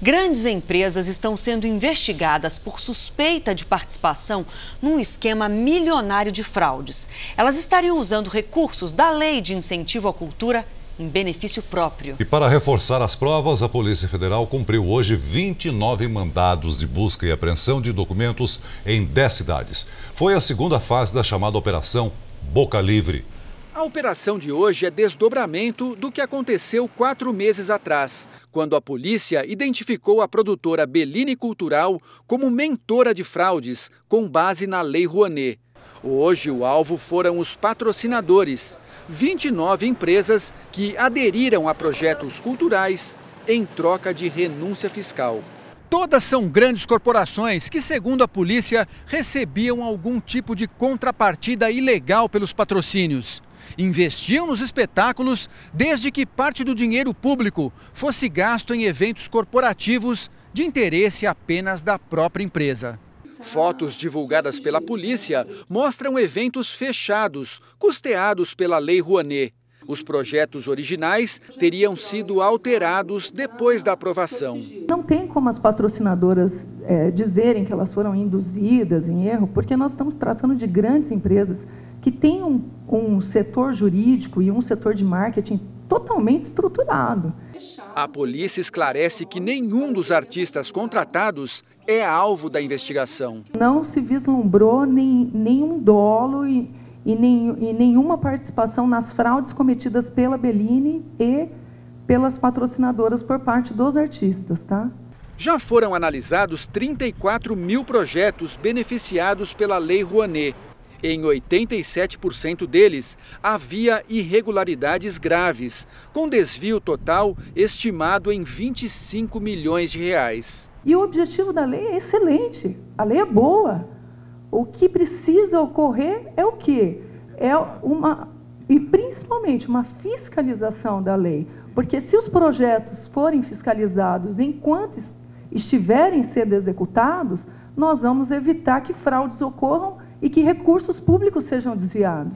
Grandes empresas estão sendo investigadas por suspeita de participação num esquema milionário de fraudes. Elas estariam usando recursos da Lei de Incentivo à Cultura em benefício próprio. E para reforçar as provas, a Polícia Federal cumpriu hoje 29 mandados de busca e apreensão de documentos em 10 cidades. Foi a segunda fase da chamada Operação Boca Livre. A operação de hoje é desdobramento do que aconteceu quatro meses atrás, quando a polícia identificou a produtora Bellini Cultural como mentora de fraudes, com base na Lei Rouanet. Hoje, o alvo foram os patrocinadores, 29 empresas que aderiram a projetos culturais em troca de renúncia fiscal. Todas são grandes corporações que, segundo a polícia, recebiam algum tipo de contrapartida ilegal pelos patrocínios investiam nos espetáculos desde que parte do dinheiro público fosse gasto em eventos corporativos de interesse apenas da própria empresa. Fotos divulgadas pela polícia mostram eventos fechados, custeados pela Lei Rouanet. Os projetos originais teriam sido alterados depois da aprovação. Não tem como as patrocinadoras é, dizerem que elas foram induzidas em erro, porque nós estamos tratando de grandes empresas que têm um um setor jurídico e um setor de marketing totalmente estruturado. A polícia esclarece que nenhum dos artistas contratados é alvo da investigação. Não se vislumbrou nem, nenhum dolo e, e, nem, e nenhuma participação nas fraudes cometidas pela Bellini e pelas patrocinadoras por parte dos artistas, tá? Já foram analisados 34 mil projetos beneficiados pela Lei Rouanet. Em 87% deles, havia irregularidades graves, com desvio total estimado em 25 milhões de reais. E o objetivo da lei é excelente, a lei é boa. O que precisa ocorrer é o quê? É uma, e principalmente uma fiscalização da lei. Porque se os projetos forem fiscalizados enquanto estiverem sendo executados, nós vamos evitar que fraudes ocorram e que recursos públicos sejam desviados.